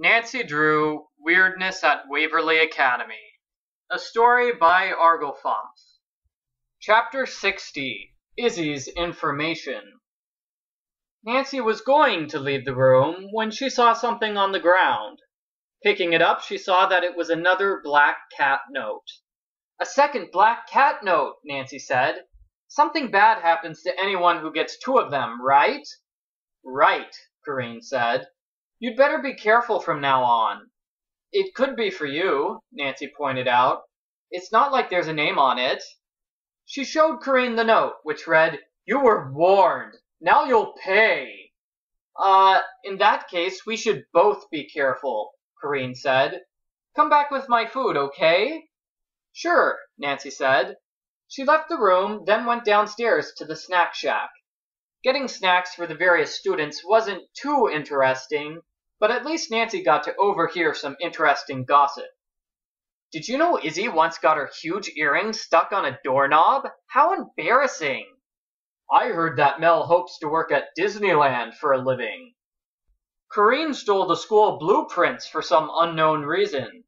Nancy Drew, Weirdness at Waverly Academy. A story by Arglefumph. Chapter 60 Izzy's Information. Nancy was going to leave the room when she saw something on the ground. Picking it up, she saw that it was another black cat note. A second black cat note, Nancy said. Something bad happens to anyone who gets two of them, right? Right, Corinne said. You'd better be careful from now on. It could be for you, Nancy pointed out. It's not like there's a name on it. She showed Corinne the note, which read, You were warned. Now you'll pay. Uh, in that case, we should both be careful, Corinne said. Come back with my food, okay? Sure, Nancy said. She left the room, then went downstairs to the snack shack. Getting snacks for the various students wasn't too interesting, but at least Nancy got to overhear some interesting gossip. Did you know Izzy once got her huge earrings stuck on a doorknob? How embarrassing! I heard that Mel hopes to work at Disneyland for a living. Corinne stole the school blueprints for some unknown reason.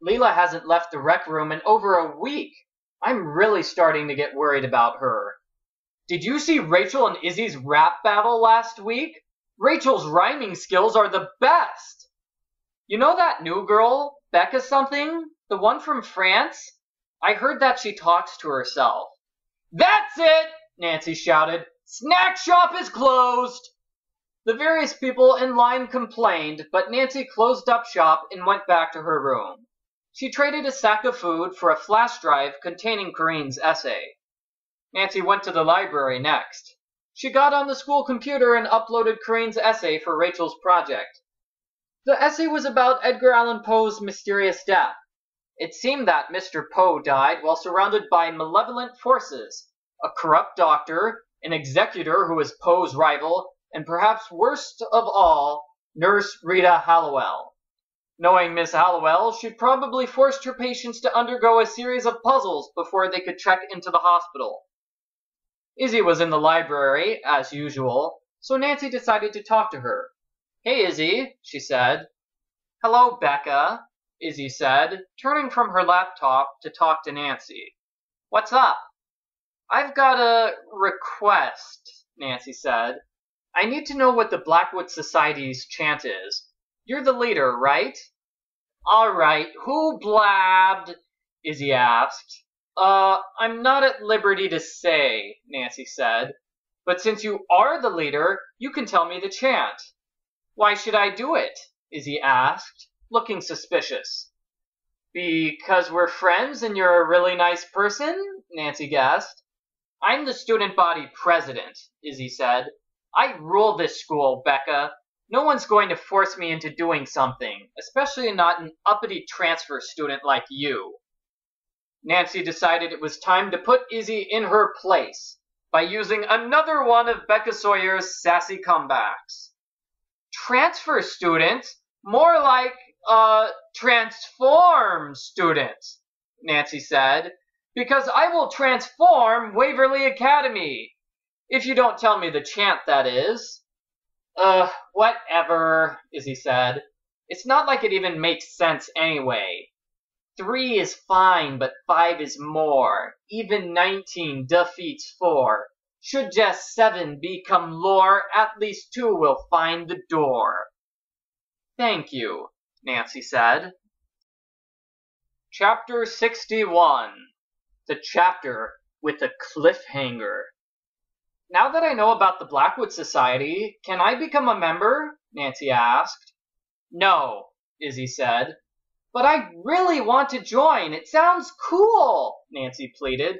Leela hasn't left the rec room in over a week. I'm really starting to get worried about her. Did you see Rachel and Izzy's rap battle last week? Rachel's rhyming skills are the best. You know that new girl, Becca something? The one from France? I heard that she talks to herself. That's it! Nancy shouted. Snack shop is closed! The various people in line complained, but Nancy closed up shop and went back to her room. She traded a sack of food for a flash drive containing Corinne's essay. Nancy went to the library next. She got on the school computer and uploaded Corinne's essay for Rachel's project. The essay was about Edgar Allan Poe's mysterious death. It seemed that Mr. Poe died while surrounded by malevolent forces, a corrupt doctor, an executor who was Poe's rival, and perhaps worst of all, Nurse Rita Hallowell. Knowing Miss Hallowell, she probably forced her patients to undergo a series of puzzles before they could check into the hospital. Izzy was in the library, as usual, so Nancy decided to talk to her. Hey, Izzy, she said. Hello, Becca, Izzy said, turning from her laptop to talk to Nancy. What's up? I've got a request, Nancy said. I need to know what the Blackwood Society's chant is. You're the leader, right? All right, who blabbed? Izzy asked. Uh, I'm not at liberty to say, Nancy said. But since you are the leader, you can tell me the chant. Why should I do it? Izzy asked, looking suspicious. Because we're friends and you're a really nice person? Nancy guessed. I'm the student body president, Izzy said. I rule this school, Becca. No one's going to force me into doing something, especially not an uppity transfer student like you. Nancy decided it was time to put Izzy in her place by using another one of Becca Sawyer's sassy comebacks. Transfer students? More like, uh, transform students, Nancy said, because I will transform Waverly Academy. If you don't tell me the chant, that is. Uh, whatever, Izzy said. It's not like it even makes sense anyway. Three is fine, but five is more. Even 19 defeats four. Should just seven become lore, at least two will find the door. Thank you, Nancy said. Chapter 61 The Chapter with a Cliffhanger. Now that I know about the Blackwood Society, can I become a member? Nancy asked. No, Izzy said. But I really want to join. It sounds cool, Nancy pleaded.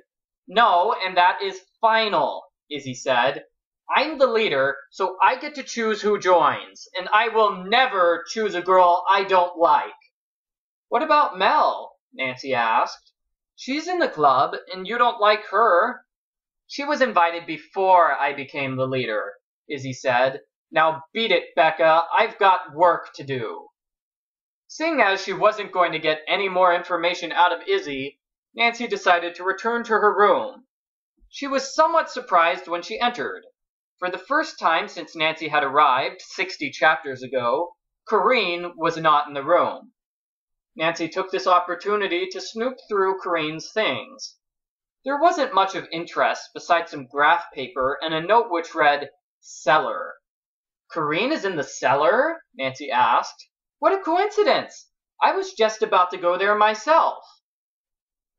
No, and that is final, Izzy said. I'm the leader, so I get to choose who joins, and I will never choose a girl I don't like. What about Mel? Nancy asked. She's in the club, and you don't like her. She was invited before I became the leader, Izzy said. Now beat it, Becca. I've got work to do. Seeing as she wasn't going to get any more information out of Izzy, Nancy decided to return to her room. She was somewhat surprised when she entered. For the first time since Nancy had arrived, sixty chapters ago, Corinne was not in the room. Nancy took this opportunity to snoop through Corinne's things. There wasn't much of interest besides some graph paper and a note which read, Cellar. Corinne is in the cellar? Nancy asked. What a coincidence! I was just about to go there myself.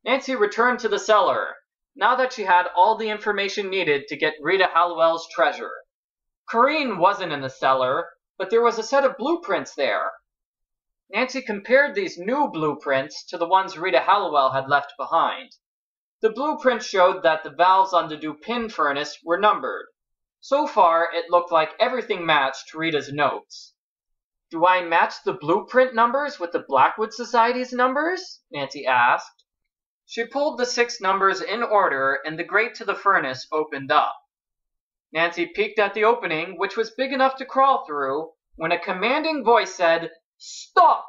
Nancy returned to the cellar, now that she had all the information needed to get Rita Hallowell's treasure. Corinne wasn't in the cellar, but there was a set of blueprints there. Nancy compared these new blueprints to the ones Rita Hallowell had left behind. The blueprints showed that the valves on the Dupin furnace were numbered. So far, it looked like everything matched Rita's notes. Do I match the blueprint numbers with the Blackwood Society's numbers? Nancy asked. She pulled the six numbers in order and the grate to the furnace opened up. Nancy peeked at the opening, which was big enough to crawl through, when a commanding voice said, Stop!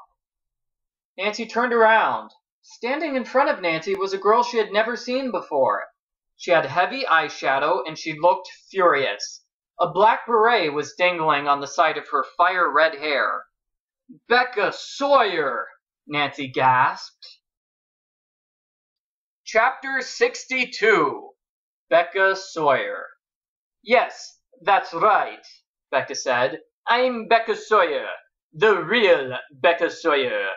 Nancy turned around. Standing in front of Nancy was a girl she had never seen before. She had heavy eyeshadow and she looked furious. A black beret was dangling on the side of her fire red hair. Becca Sawyer! Nancy gasped. Chapter 62 Becca Sawyer Yes, that's right, Becca said. I'm Becca Sawyer. The real Becca Sawyer.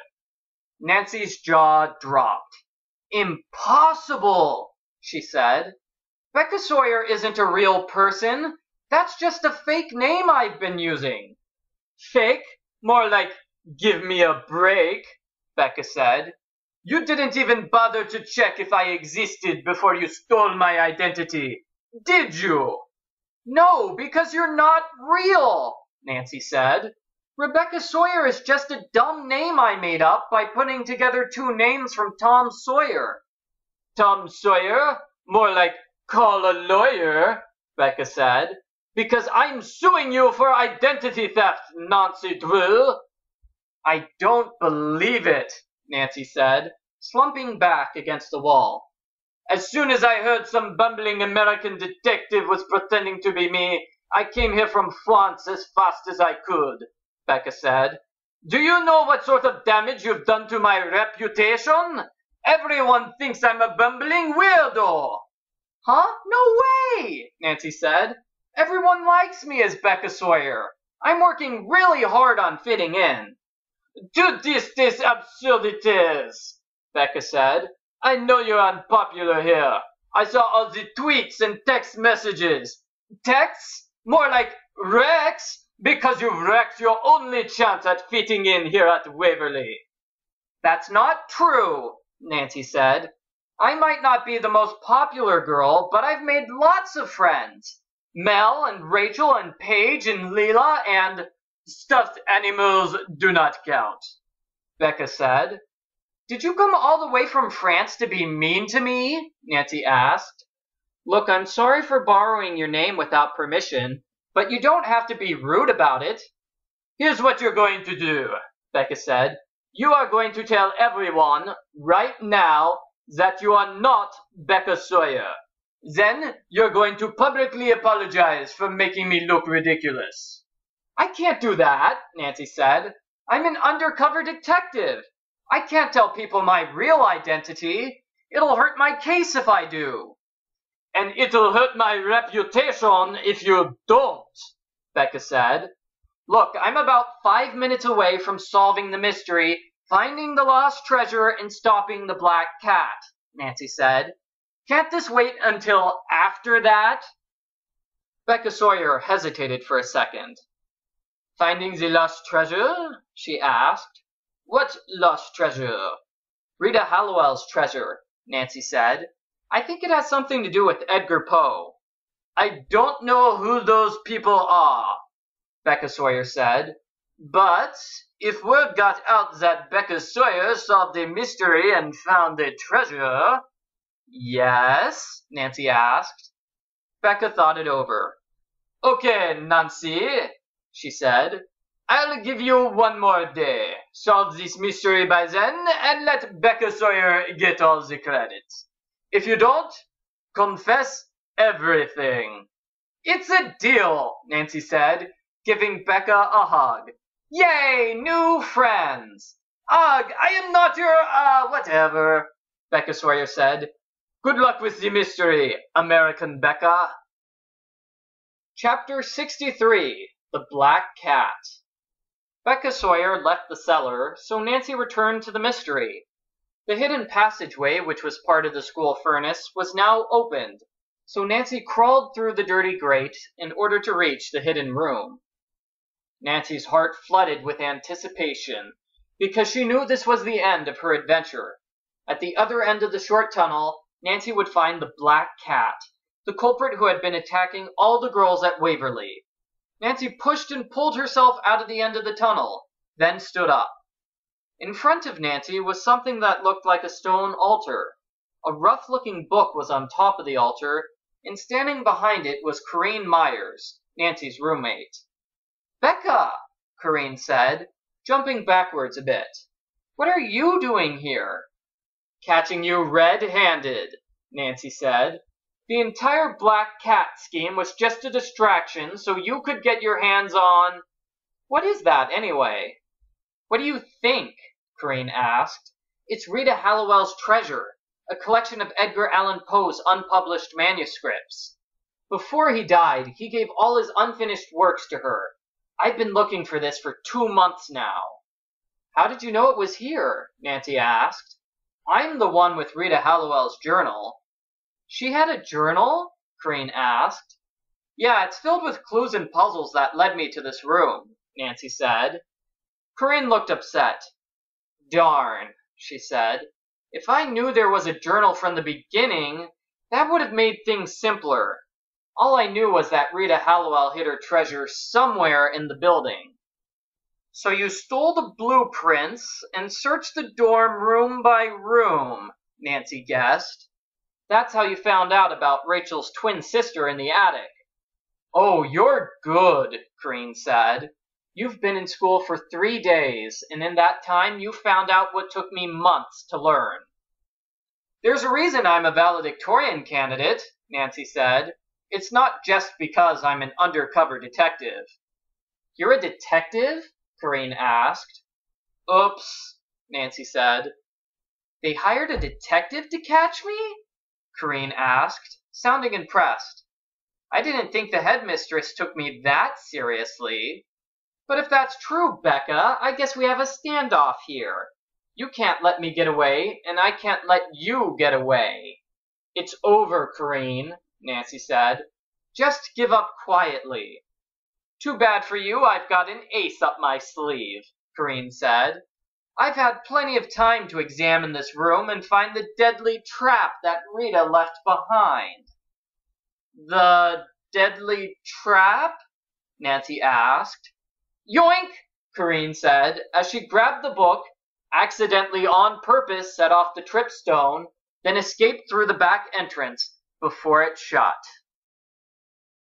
Nancy's jaw dropped. Impossible, she said. Becca Sawyer isn't a real person. That's just a fake name I've been using. Fake? More like, give me a break, Becca said. You didn't even bother to check if I existed before you stole my identity, did you? No, because you're not real, Nancy said. Rebecca Sawyer is just a dumb name I made up by putting together two names from Tom Sawyer. Tom Sawyer? More like call a lawyer, Becca said. Because I'm suing you for identity theft, Nancy Drew. I don't believe it, Nancy said, slumping back against the wall. As soon as I heard some bumbling American detective was pretending to be me, I came here from France as fast as I could. Becca said. Do you know what sort of damage you've done to my reputation? Everyone thinks I'm a bumbling weirdo. Huh? No way, Nancy said. Everyone likes me as Becca Sawyer. I'm working really hard on fitting in. Do this, this absurdities, Becca said. I know you're unpopular here. I saw all the tweets and text messages. Texts? More like Rex? Because you've wrecked your only chance at fitting in here at Waverly. That's not true, Nancy said. I might not be the most popular girl, but I've made lots of friends. Mel and Rachel and Paige and Leela and stuffed animals do not count, Becca said. Did you come all the way from France to be mean to me? Nancy asked. Look, I'm sorry for borrowing your name without permission, but you don't have to be rude about it. Here's what you're going to do, Becca said. You are going to tell everyone, right now, that you are not Becca Sawyer. Then you're going to publicly apologize for making me look ridiculous. I can't do that, Nancy said. I'm an undercover detective. I can't tell people my real identity. It'll hurt my case if I do. And it'll hurt my reputation if you don't, Becca said. Look, I'm about five minutes away from solving the mystery, finding the lost treasure, and stopping the black cat, Nancy said. Can't this wait until after that? Becca Sawyer hesitated for a second. Finding the lost treasure? she asked. What lost treasure? Rita Hallowell's treasure, Nancy said. I think it has something to do with Edgar Poe. I don't know who those people are, Becca Sawyer said. But if word got out that Becca Sawyer solved a mystery and found a treasure. Yes? Nancy asked. Becca thought it over. Okay, Nancy, she said. I'll give you one more day. Solve this mystery by then, and let Becca Sawyer get all the credit. If you don't, confess everything. It's a deal, Nancy said, giving Becca a hug. Yay, new friends! Ugh, I am not your, uh, whatever, Becca Sawyer said. Good luck with the mystery, American Becca. Chapter 63 The Black Cat Becca Sawyer left the cellar, so Nancy returned to the mystery. The hidden passageway, which was part of the school furnace, was now opened, so Nancy crawled through the dirty grate in order to reach the hidden room. Nancy's heart flooded with anticipation, because she knew this was the end of her adventure. At the other end of the short tunnel, Nancy would find the Black Cat, the culprit who had been attacking all the girls at Waverly. Nancy pushed and pulled herself out of the end of the tunnel, then stood up. In front of Nancy was something that looked like a stone altar. A rough looking book was on top of the altar, and standing behind it was Corinne Myers, Nancy's roommate. Becca, Corinne said, jumping backwards a bit. What are you doing here? Catching you red-handed, Nancy said. The entire black cat scheme was just a distraction so you could get your hands on... What is that, anyway? What do you think? Corinne asked. It's Rita Hallowell's treasure, a collection of Edgar Allan Poe's unpublished manuscripts. Before he died, he gave all his unfinished works to her, I've been looking for this for two months now. How did you know it was here? Nancy asked. I'm the one with Rita Hallowell's journal. She had a journal? Corinne asked. Yeah, it's filled with clues and puzzles that led me to this room, Nancy said. Corinne looked upset. Darn, she said. If I knew there was a journal from the beginning, that would have made things simpler. All I knew was that Rita Hallowell hid her treasure somewhere in the building. So you stole the blueprints and searched the dorm room by room, Nancy guessed. That's how you found out about Rachel's twin sister in the attic. Oh, you're good, Corinne said. You've been in school for three days, and in that time you found out what took me months to learn. There's a reason I'm a valedictorian candidate, Nancy said. It's not just because I'm an undercover detective. You're a detective? Corinne asked. Oops, Nancy said. They hired a detective to catch me? Corinne asked, sounding impressed. I didn't think the headmistress took me that seriously. But if that's true, Becca, I guess we have a standoff here. You can't let me get away, and I can't let you get away. It's over, Corinne, Nancy said. Just give up quietly. Too bad for you, I've got an ace up my sleeve, Corinne said. I've had plenty of time to examine this room and find the deadly trap that Rita left behind. The deadly trap? Nancy asked. Yoink! Corinne said as she grabbed the book, accidentally on purpose set off the tripstone, then escaped through the back entrance before it shut.